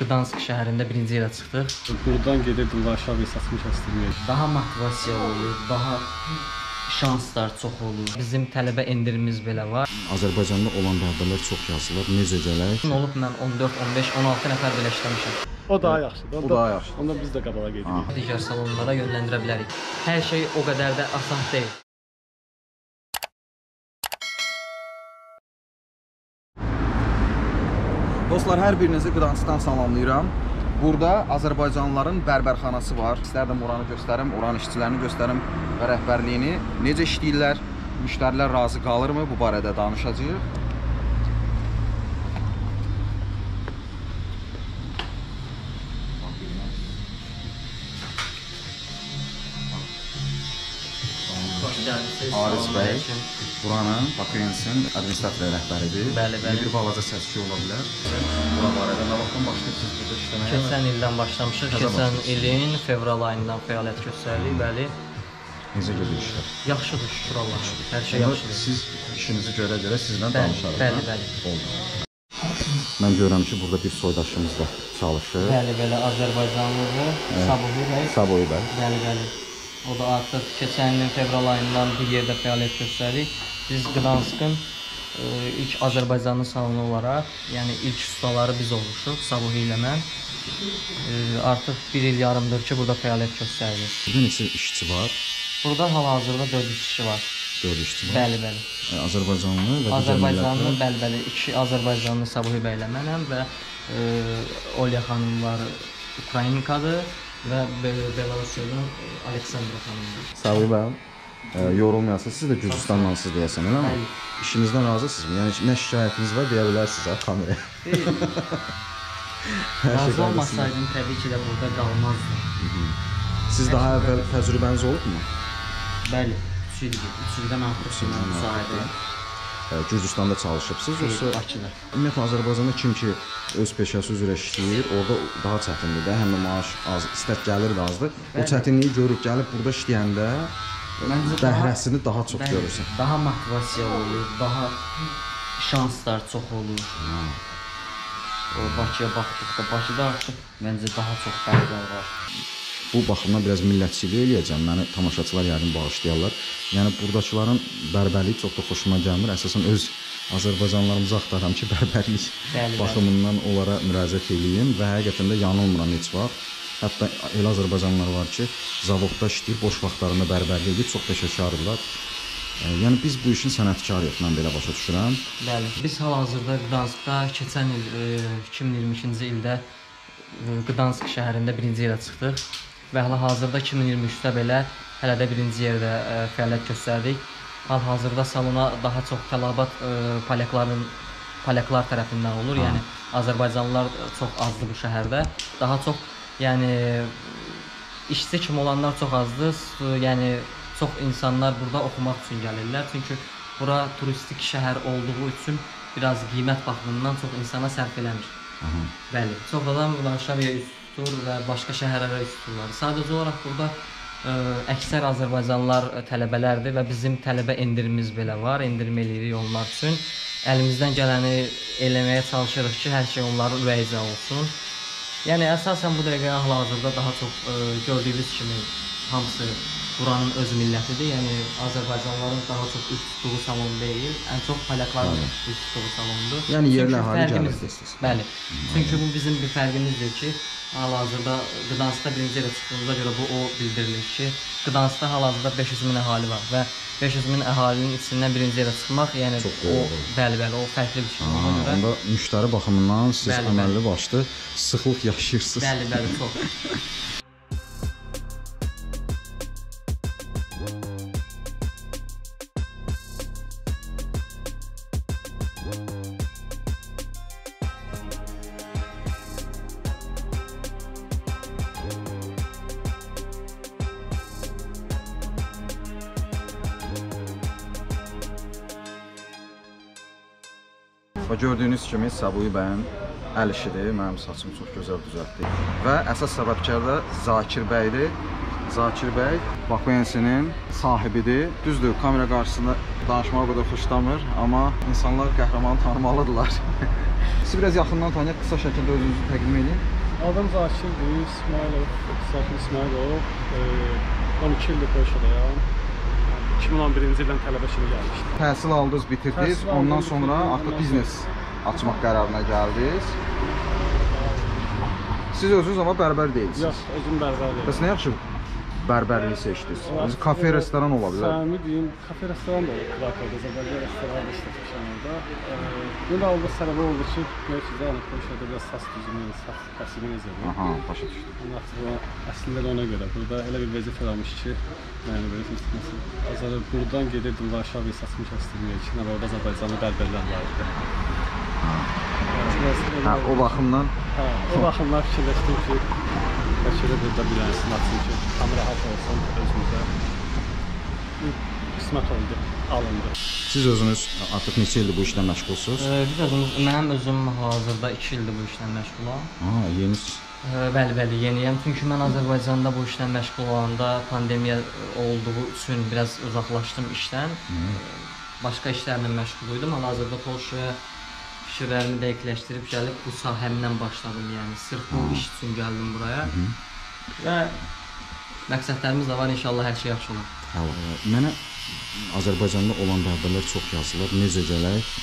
Qdansk şəhərində birinci yerə çıxdıq. Buradan gedirdim Varşavaya saçımı kəsdirməyə. Daha motivasiya olur, daha şanslar çox olur. Bizim tələbə endirimiz belə var. Azərbaycanda olan bərbərlər çox yazılır. Necə gələk? Olub mən 14, 15, 16 nəfər belə işləmişəm. O daha yaxşıdır. Onda, daha yaxşı. Onda biz də qabağa gedirik. Digər salonlara yönləndirə bilərik. Hər şey o qədər də asan deyil. Dostlar, hər birinizi Qdanskdan salamlayıram. Burada Azərbaycanlıların bərbərxanası var. İstərdim oranı göstərim, oranın işçilərini göstərim və rəhbərliyini. Necə işləyirlər? Müştərilər razı qalırmı? Bu barədə danışacağıq. Aris Salam bəy əleykum. Buranın Bakıyensin administrator rəhbəridir. Bəli, bəli. Bir balaca səsküy ola bilər. Bura barədə nə vaxtdan başlayırsınız burada işləməyə? Keçən ildən başlamışıq. Keçən ilin fevral ayından fəaliyyət göstərdik. Bəli. Necə gedir işlər? Yaxşıdır şükür Allaha. Hər şey yaxşıdır. siz işinizi görə görə sizlə danışarıq. bəli, bəli. Oldu. Mən görürəm ki, burada bir soydaşımız da çalışır. Bəli, bəli, Azərbaycanlıdır. Sabuhi bəy. Saboy bəy. Bəli, bəli. O da artıq keçən ilin fevral ayından bir yerdə fəaliyyət göstərik. Biz Qdanskın e, ilk Azərbaycanlı salonu olaraq, yəni ilk ustaları biz olmuşuq, Sabuhi ilə mən. E, artıq bir il yarımdır ki, burada fəaliyyət göstəririk. Burada neçə işçi var? Burada hal-hazırda 400 kişi var. 4 işçi var. Bəli, bəli. E, Azərbaycanlı və Azərbaycanlı, bəli, bəli, iki Azərbaycanlı Sabuhi bəylə mənəm və e, Olya xanım var, Ukraynikadır və Be- Belarusiyadan e, Aleksandra xanımdır. Saboy bəy. E, yorulmayasınız. Siz də Gürcüstandansınız deyəsən, eləmi? İşinizdən razısınızmı? Yəni nə şikayətiniz var deyə bilərsiniz ha kameraya. Razı olmasaydım təbii ki də burada qalmazdım. Siz daha əvvəl təcrübəniz olubmu? Bəli, 3 ildir, 3 ildən artıq mən. E, Gürcüstanda çalışıbsınız yoxsa Bakıda. Ümumiyyətlə Azərbaycanda kim ki öz peşəsi üzrə işləyir, orada daha çətindir də, həm də maaş az, istək gəlir də azdır. O Bəli. çətinliyi görüb gəlib burada işləyəndə Məncə daha- bəhrəsini daha çox Bəli, görürsən. Daha motivasiya olur, daha şanslar çox olur. O Bakıya baxdıqda, Bakıda artıq məncə daha çox fərqlər var. Bu baxımdan biraz millətçilik eləyəcəm. Məni tamaşaçılar yəqin bağışlayarlar. Yəni burdakıların bərbərliyi çox da xoşuma gəlmir. Əsasən öz Azərbaycanlılarımızı axtarıram ki, bərbərlik Bəli, bəli. baxımından onlara müraciət eləyim və həqiqətən də yanılmıram heç vaxt. Hətta elə Azərbaycanlılar var ki, zavodda işləyir, boş vaxtlarında bərbərlik edir, çox peşəkardırlar. E, Yəni biz bu işin sənətkarıyıq, mən belə başa düşürəm. Bəli, biz hal-hazırda Qdanskda keçən il e, 2022-ci ildə e, Qdansk şəhərində birinci yerə çıxdıq və hal-hazırda 2023-də belə hələ də birinci yerdə e, fəaliyyət göstərdik. Hal-hazırda salona daha çox tələbat e, polyakların polyaklar tərəfindən olur. Ha. Yəni Azərbaycanlılar çox azdır bu şəhərdə. Daha çox yəni işçi kimi olanlar çox azdır. Yəni çox insanlar burada oxumaq üçün gəlirlər. Çünki bura turistik şəhər olduğu üçün biraz qiymət baxımından çox insana sərf eləmir. Aha. Bəli, çox adam Varşavaya üst tutur və başqa şəhərlərə üst tuturlar. Sadəcə olaraq burada ə, əksər Azərbaycanlılar tələbələrdir və bizim tələbə endirimimiz belə var. Endirim eləyirik onlar üçün. Əlimizdən gələni eləməyə çalışırıq ki, hər şey onların ürəyicə olsun. Yəni əsasən bu dəqiqə hal-hazırda daha çox ə, gördüyünüz kimi hamısı buranın öz millətidir. Yəni Azərbaycanlıların daha çox üst tutduğu salon deyil, ən çox polyakların üst tutduğu salondur. Yəni yerli əhali gəlir tez-tez. Bəli. Çünki bu bizim bir fərqimizdir ki, hal-hazırda Qdanskda birinci yerə çıxdığımıza görə bu o bildirilir ki, Qdanskda hal-hazırda 500 min əhali var və 500 min əhalinin içindən birinci yerə çıxmaq, yəni Çox o bəli, bəli, o fərqli bir şey. Aha, Ona görə onda müştəri baxımından siz bəli. əməlli başlı sıxlıq yaşayırsınız. bəli, bəli, çox. Və gördüyünüz kimi Sabuhi bəyin əl işidir. Mənim saçımı çox gözəl düzəltdi. Və əsas səbəbkar da Zakir bəydir. Zakir bəy Bakuyensinin sahibidir. Düzdür, kamera qarşısında danışmağı o qədər xoşlamır, amma insanlar qəhrəmanı tanımalıdırlar. Sizi biraz yaxından tanıyaq, qısa şəkildə özünüzü təqdim edin. Adım Zakirdir, İsmailov, Zakir İsmailov. Ee, 12 ildir Polşadayam. 2011-ci ildən tələbə kimi gəlmişdim. Təhsil aldınız, bitirdiniz. Təhsil Ondan sonra artıq biznes açmaq qərarına gəldiniz. Siz özünüz amma bərbər deyilsiniz. Yox, özüm bərbərliyim. Bəs nə yaxşı bərbərliyi seçdiniz? Yəni kafe, restoran ola bilər. Səmimi deyim, kafe restoran da olur Krakowda, Zabəldə restoran da işlətmişəm orada. Ee, Bunu aldı səbəbi oldu ki, görürsünüz, yəni Polşada biraz sas düzümü, sas kəsimi necədir? Aha, başa düşdüm. Əslində də ona görə. Burada elə bir vəzifə almış ki, yəni belə məsələn, Azərbaycan buradan gedirdim Varşavaya saçımı kəsdirməyə ki, orada Azərbaycanlı bərbərlər var idi. Hə, o baxımdan Hə, o baxımdan fikirləşdim ki, bəlkə də burada bir dənəsini açım ki, tam rahat olsun özümüzə. Qismət oldu, alındı. siz özünüz artıq neçə ildir bu işlə məşğulsunuz? Ə, Biz özümüz, mənim özüm hazırda 2 ildir bu işlə məşğulam. Ha, yeni Ə, Bəli, bəli, yeniyəm. Çünki mən Azərbaycanda bu işlə məşğul olanda pandemiya olduğu üçün biraz uzaqlaşdım işdən. Ə, Başqa işlərlə məşğul idim. Hal-hazırda Polşaya fikirlərimi dəqiqləşdirib gəlib bu sahəmdən başladım. Yəni sırf bu iş üçün gəldim buraya. Və məqsədlərimiz də var. İnşallah hər şey yaxşı olar. Hə, mənə Azərbaycanda olan bərbərlər çox yazırlar. Necə gələk?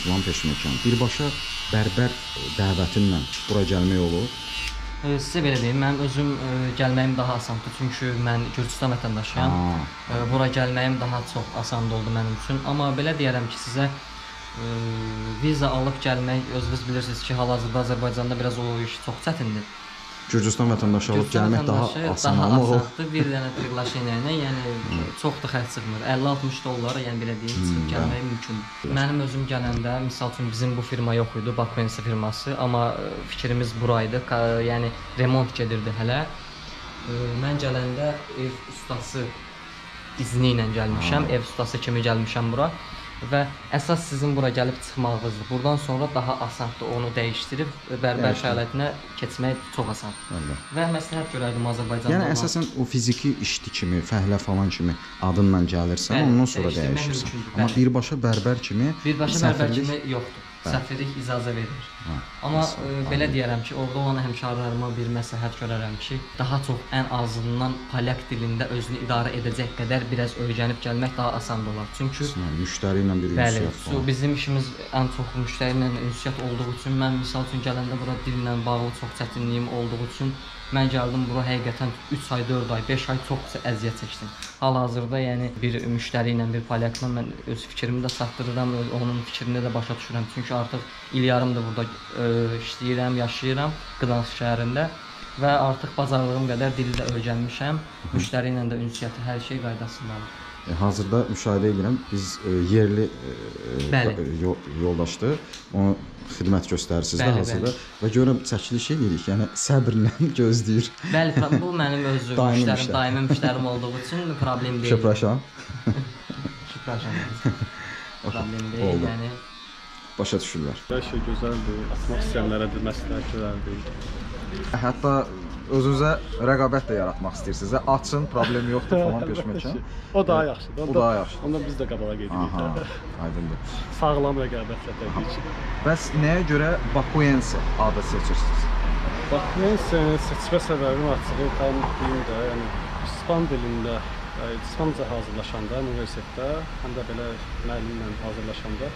Filan peşməkan. Birbaşa bərbər dəvətinlə bura gəlmək olur. Sizə belə deyim, mənim özüm ə, gəlməyim daha asandır. Çünki mən Gürcüstan vətəndaşıyam. Ə, Bura gəlməyim daha çox asan oldu mənim üçün. Amma belə deyərəm ki, sizə ə, viza alıb gəlmək özünüz bilirsiniz ki, hal-hazırda Azərbaycanda biraz o iş çox çətindir. Gürcüstan vətəndaşı olub gəlmək daha asan daha asandır. Bir dənə priqlaşi ilə, yəni hmm. çox da xərc çıxmır. 50-60 dollara, yəni belə deyim, çıxıb hmm, gəlmək mümkündür. Mənim özüm gələndə, məsəl üçün bizim bu firma yox idi, Baku Ensi firması, amma e, fikrimiz buraydı. Yəni remont gedirdi hələ. E, mən gələndə ev ustası izni ilə gəlmişəm, ha. ev ustası kimi gəlmişəm bura və əsas sizin bura gəlib çıxmağınızdır. Burdan sonra daha asandır onu dəyişdirib bərbər şəraitine keçmək çox asandır. Əlbəttə. Və məsləhət görərdim Azərbaycanda. Yəni əsasən o fiziki işdi kimi, fəhlə falan kimi adınla gəlirsən, Bəli, ondan sonra dəyişirsən. Amma bəli. birbaşa bərbər kimi birbaşa bərbər kimi yoxdur. Bəli. Səfirlik icazə verir. Hə, Amma məsələn, ə, belə deyərəm ki, orada olan həmkarlarıma bir məsləhət görərəm ki, daha çox ən azından polyak dilində özünü idarə edəcək qədər biraz öyrənib gəlmək daha asan olar. Çünki Hə, müştəri ilə bir Bəli, ünsiyyət falan. bizim işimiz ən çox müştəri ilə ünsiyyət olduğu üçün mən misal üçün gələndə bura dillə bağlı çox çətinliyim olduğu üçün mən gəldim bura həqiqətən 3 ay, 4 ay, 5 ay çox əziyyət çəkdim. Hal-hazırda yəni bir müştəri ilə, bir polyakla mən öz fikrimi də çatdırıram, onun fikrini də başa düşürəm. Çünki artıq il yarımdır burada ə, işləyirəm, yaşayıram Qdansk şəhərində və artıq bacarlığım qədər dili də öyrənmişəm. Müştəri ilə də ünsiyyəti hər şey qaydasındadır. E, hazırda müşahidə edirəm, biz e, yerli e, yoldaşdır. Onu xidmət göstərirsiniz də Bəli, hazırda bəli. və görürəm çəkiliş eləyirik. Yəni səbrlə gözləyir. Bəli, bu mənim öz Daimi müştərim, müştəri. daimi müştərim olduğu üçün problem deyil. Şəpraşan. Şükrəşan. problem deyil, Oldu. yəni. Başa düşürlər. Hər şey gözəldir, atmaq istəyənlərə də məsləhət görərdik. Hətta özünüzə rəqabət də yaratmaq istəyirsiniz. də. Açın, problem yoxdur falan peşməkan. O daha yaxşıdır. O daha yaxşıdır. Onda biz də qabağa gedirik. Aha, aydındır. Sağlam rəqabətlə təbii ki. Bəs nəyə görə Bakuense adı seçirsiniz? Səni seçmə səbəbim açığı tam deyim də, yəni İspan dilində, e, İspanca hazırlaşanda universitetdə, həm də belə müəllimlə hazırlaşanda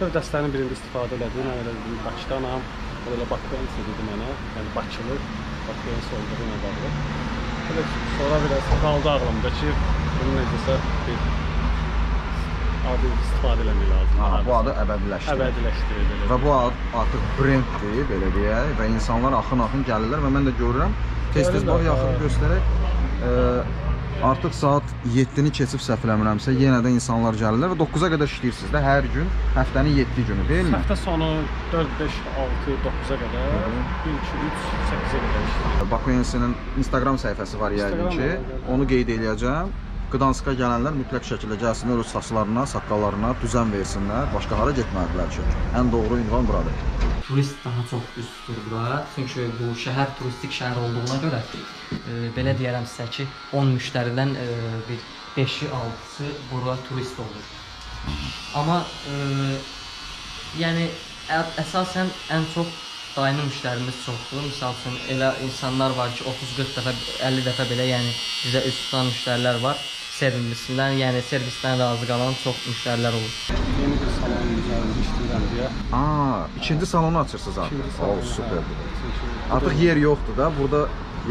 bir dərslərin birində istifadə elədim. Mən elə dedim Bakıdanam. O elə Bakıyansı dedi mənə, yəni Bakılı Olduğu ilə bağlı. Belə sonra biraz qaldı ağlımda ki, bunu necəsə bir adı istifadə eləmək lazım. Ha, bu adı əbədiləşdirir. əbədiləşdirir. Və bu ad artıq brenddir, belə deyək, və insanlar axın-axın gəlirlər və mən də görürəm, tez-tez bax yaxın göstərək. E, artıq saat 7-ni keçib səhv eləmirəmsə, yenə də insanlar gəlirlər və 9-a qədər işləyirsiniz də hər gün, həftənin 7 günü, deyilmi? Həftə sonu 4, 5, 6, 9-a qədər, 1, 2, 3, 8-ə qədər işləyir. Bakuyensenin Instagram səhifəsi var yəqin ki, onu qeyd eləyəcəm. Qdanska gələnlər mütləq şəkildə gəlsinlər öz saçlarına, saqqallarına düzən versinlər. Başqa hara getməlidirlər ki? Ən doğru ünvan buradır. Turist daha çox üst tutur bura. Çünki bu şəhər turistik şəhər olduğuna görə e, belə deyərəm sizə ki, 10 müştəridən e, bir 5-i 6-sı bura turist olur. Amma e, yəni ə- əsasən ən çox daimi müştərimiz çoxdur. Məsəl üçün elə insanlar var ki, 30-40 dəfə, 50 dəfə belə, yəni bizə üst tutan müştərilər var. Servisindən, yəni servisdən razı qalan çox müştərilər olur. Yeni bir salon deyə. Aa, ikinci salonu açırsınız artıq. İkinci O, salonu, superdir. hə, çünki Artıq yer yoxdur da, burada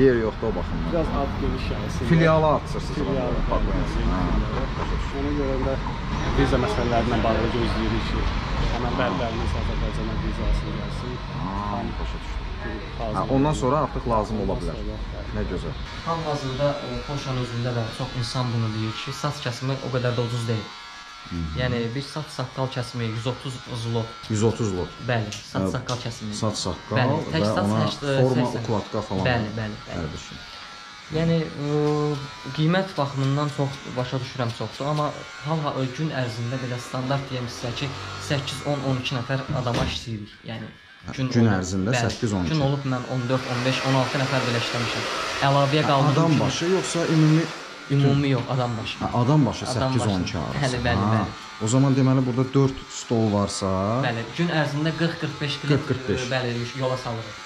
yer yoxdur o baxımdan. biraz ad geniş yəni. Filialı açırsınız. Filialı. Ha, Ona görə də viza məsələlərindən bağlı gözləyirik ki, həmin bərbərimiz Azərbaycana vizası gəlsin. Aa, başa düşdüm. Ha, ondan sonra artıq lazım ola bilər. Nə gözəl. Hal-hazırda e, Polşanın özündə də çox insan bunu deyir ki, saç kəsimi o qədər də ucuz deyil. Yəni bir saç saqqal kəsimi 130 zlot. 130 lot. Bəli, saç Hə, saqqal kəsimi. Saç saqqal Bəli, tək və saç ona forma, 80. ukladka falan. Bəli, bəli, bəli. Şey. Yəni ə, qiymət baxımından çox başa düşürəm çoxdur, amma hal gün ərzində belə standart deyim sizə ki, 8 10 12 nəfər adama işləyirik. Yəni gün olub- ərzində bəli, 8-12. Gün olub mən 14 15 16 nəfər belə işləmişəm. Əlavəyə qalmadı. Adam başı yoxsa ümumi ümumi yox, adam başı. Ha, adam başı Adam 8-12 başı. arası. Bəli, bəli, bəli. O zaman deməli burada 4 stol varsa, Bəli, gün ərzində 40-45 klip 40-45. ə, bəli yola salırıq.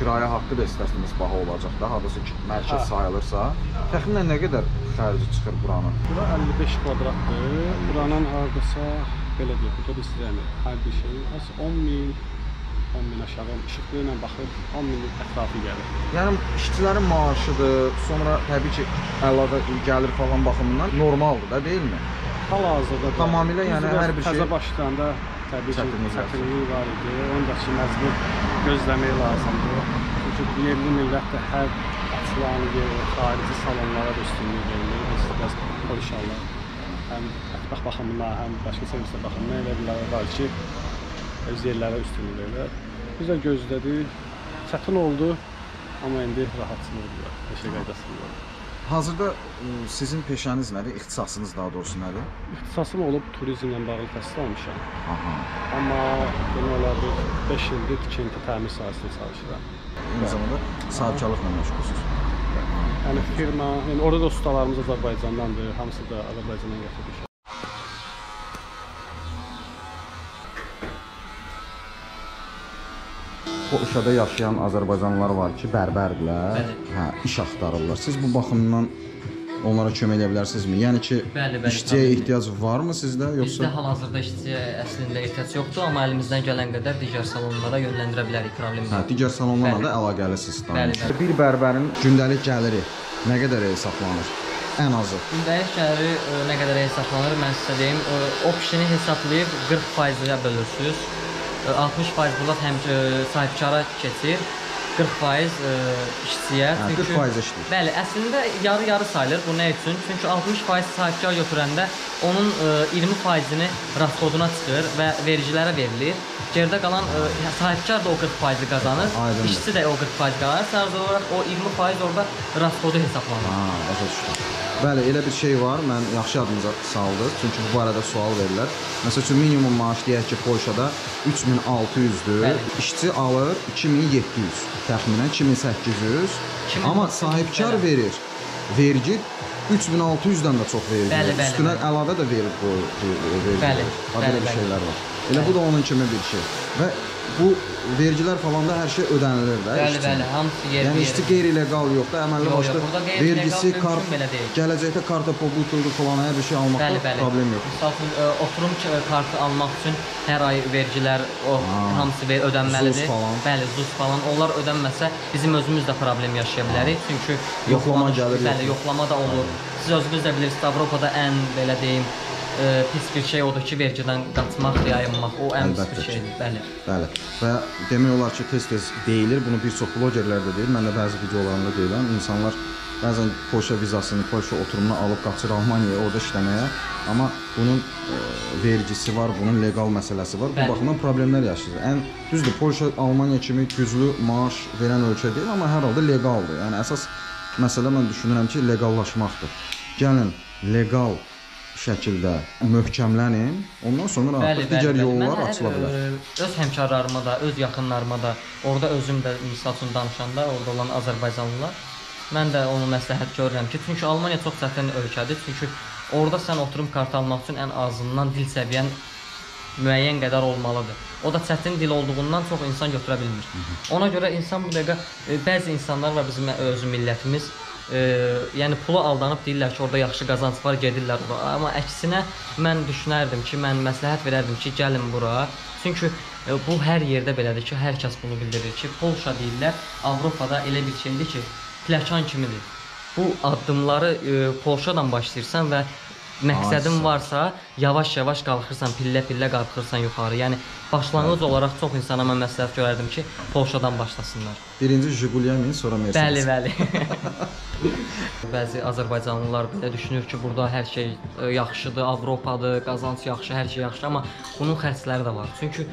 kirayə haqqı da istərsiniz baha olacaq da, hardasa ki, mərkəz Hə. sayılırsa, təxminən nə qədər xərci çıxır buranın? Bura 55 kvadratdır. Buranın hardasa belə deyək, da istəyirəm hər bir şey az 10 min 10 min aşağı işıqlı ilə baxıb 10 min ətrafı gəlir. Yəni işçilərin maaşıdır, sonra təbii ki, əlavə gəlir falan baxımından normaldır da, deyilmi? Hal-hazırda da Tamamilə yəni hər bir şey- təzə başlayanda təbii ki, Çətinlik var. idi. Onu da ki, məcbur gözləmək lazımdır. Çünki yerli millət də hər açılan yer, xarici salonlara da üstünlük verir. Biz biraz Polşalılar həm mətbəx baxımından, həm başqa servislər baxımından elə bilər var ki, öz yerlərə üstünlük verirlər. Biz də gözlədik. Çətin oldu, amma indi rahatçılıqdır. Hər şey qaydasında. Hazırda ə, sizin peşəniz nədir? İxtisasınız daha doğrusu nədir? İxtisasım olub turizmlə bağlı təhsil almışam. Aha. Amma demək olar bir 5 ildir tikinti təmir sahəsində çalışıram. Eyni zamanda sahibkarlıqla məşğulsunuz. Yəni firma, yəni orada da ustalarımız Azərbaycandandır, hamısı da Azərbaycandan gətirmişəm. Polşada yaşayan Azərbaycanlılar var ki, bərbərdirlər. Hə, iş axtarırlar. Siz bu baxımdan onlara kömək edə bilərsinizmi? Yəni ki, Bəli, bəli, işçiyə təbii ki. ehtiyac varmı sizdə Bizdə yoxsa hal-hazırda işçiyə əslində ehtiyac yoxdur, amma əlimizdən gələn qədər digər salonlara yönləndirə bilərik, problem hə, digər salonlarla Bəli. da əlaqəlisiniz bəli. Bir bərbərin gündəlik gəliri nə qədər hesablanır? Ən azı. Gündəlik gəliri ə, nə qədər hesablanır, mən sizə deyim. Ə, O kişini hesablayıb 40%-ə bölürsüz. Ə, 60% burada həm ə, sahibkara keçir. 40% ə, işçiyə. Hə, 40% işləyir. Bəli, əslində yarı-yarı sayılır. Bu nə üçün? Çünki 60% sahibkar götürəndə onun ə, 20%-ni rasxoduna çıxır və vergilərə verilir. Geridə qalan ə, sahibkar da o 40%-i qazanır, Aydındır. işçi də o 40% qazanır. Sadəcə olaraq o 20% orada rasxodu hesablanır. Ha, başa düşdüm. Bəli, elə bir şey var. Mən yaxşı yadınıza saldınız. Çünki bu barədə sual verirlər. Məsəl üçün minimum maaş deyək ki, Polşada 3600-dür. Bəli. İşçi alır 2700, təxminən 2800. 2800, Amma sahibkar bəli. verir. Vergi 3600-dən də çox vergi. Bəli, verir. bəli, Üstünə bəli. əlavə də verir bu bu- vergi. Bəli, Ha, belə bəli, bir bəli. şeylər var. Elə bu da onun kimi bir şey. Və bu vergilər falan da hər şey ödənilir də Bəli, bəli, hamısı yer Yəni işçi qeyri-legal yoxdur, əməlli Yox, yox, başlı vergisi, kart, gələcəkdə karta pobutuldu falan hər bir şey almaqda Bəli, bəli. problem yox. Məsəl üçün ə, oturum k- kartı almaq üçün hər ay vergilər o Ha. hamısı ödənməlidir. ZUS falan. Bəli, ZUS falan. Onlar ödənməsə bizim özümüz də problem yaşaya bilərik. Çünki Yoxlama gəlir, Bəli, yox- yoxlama da olur. Siz özünüz də bilirsiniz, Avropada ən belə deyim ə, pis bir şey odur ki, vergidən qaçmaq, yayınmaq. O ən pis bir şeydir. Bəli. Bəli. Və demək olar ki, tez-tez deyilir, bunu bir çox blogerlər də deyir. Mən də bəzi videolarımda deyirəm. İnsanlar bəzən Polşa vizasını, Polşa oturumunu alıb qaçır Almaniyaya, orada işləməyə. Amma bunun e, vergisi var, bunun leqal məsələsi var. Bu Bəli. baxımdan problemlər yaşayır. Ən düzdür, Polşa Almaniya kimi güclü maaş verən ölkə deyil, amma hər halda leqaldır. Yəni əsas məsələ mən düşünürəm ki, leqallaşmaqdır. Gəlin leqal şəkildə möhkəmlənin, ondan sonra Bəli, artıq bəli, digər bəli. yollar Mən açıla bilər. ə, Öz həmkarlarıma da, öz yaxınlarıma da, orada özüm də misal üçün danışanda, orada olan Azərbaycanlılar Mən də onu məsləhət görürəm ki, çünki Almaniya çox çətin ölkədir. Çünki orada sən oturum kart almaq üçün ən azından dil səviyyən müəyyən qədər olmalıdır. O da çətin dil olduğundan çox insan götürə bilmir. Ona görə insan bu dəqiqə e, bəzi insanlar var bizim öz millətimiz e, yəni pula aldanıb deyirlər ki, orada yaxşı qazanc var, gedirlər ora. Amma əksinə mən düşünərdim ki, mən məsləhət verərdim ki, gəlin bura. Çünki e, bu hər yerdə belədir ki, hər kəs bunu bildirir ki, Polşa deyirlər, Avropada elə bir şeydir ki, pləkan kimidir. Bu addımları e, Polşadan başlayırsan və məqsədin varsa, yavaş-yavaş qalxırsan, pillə-pillə qalxırsan yuxarı. Yəni başlanğıc olaraq çox insana mən məsləhət görərdim ki, Polşadan başlasınlar. Birinci Jiguliyə min, sonra Mercedes. Bəli, bəli. Bəzi Azərbaycanlılar belə düşünür ki, burada hər şey e, yaxşıdır, Avropadır, qazanc yaxşı, hər şey yaxşı, amma bunun xərcləri də var. Çünki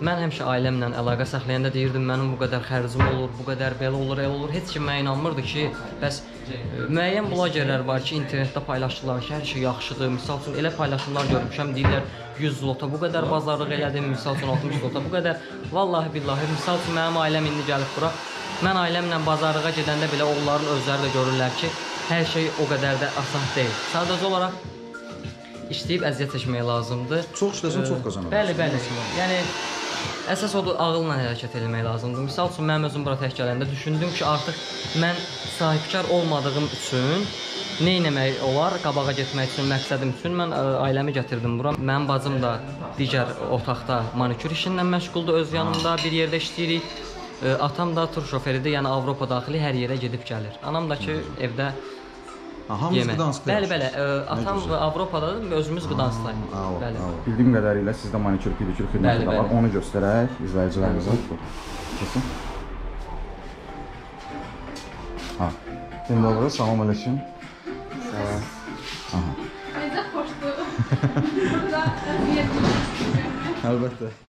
mən həmişə ailəmlə əlaqə saxlayanda deyirdim, mənim bu qədər xərcim olur, bu qədər belə olur, elə olur. Heç kim mənə inanmırdı ki, bəs müəyyən blogerlər var ki, internetdə paylaşırlar ki, hər şey yaxşıdır. Məsəl üçün elə paylaşımlar görmüşəm, deyirlər 100 zlota bu qədər bazarlıq elədim, misal üçün 60 zlota bu qədər. Vallahi billahi, misal üçün mənim ailəm indi gəlib bura. Mən ailəmlə bazarlığa gedəndə belə onların özləri də görürlər ki, hər şey o qədər də asan deyil. Sadəcə olaraq işləyib əziyyət çəkmək lazımdır. Çox işləsən çox qazanarsan. Bəli, bəli. Yəni əsas odur ağılla hərəkət etmək lazımdır. Məsəl üçün mənim özüm bura tək gələndə düşündüm ki, artıq mən sahibkar olmadığım üçün nə etmək olar? Qabağa getmək üçün, məqsədim üçün mən ə, ailəmi gətirdim bura. Mənim bacım da digər otaqda manikür işi ilə məşğuldur öz yanımda, bir yerdə işləyirik. Ə, Atam da tur şoförüdür, yəni Avropa daxili hər yerə gedib gəlir. Anam da ki, evdə hamımız yemək. Gdanskda Bəli, bəli. ə, Atam. Avropadadır, özümüz o, Bəli. Bildiyim qədərilə sizdə manikür, pedikür xidməti də var. Onu göstərək izləyicilərimizə. Kesin. Ha. Şimdi olur. Salam aleyküm. Bence hoştu. Burada eziyet Əlbəttə.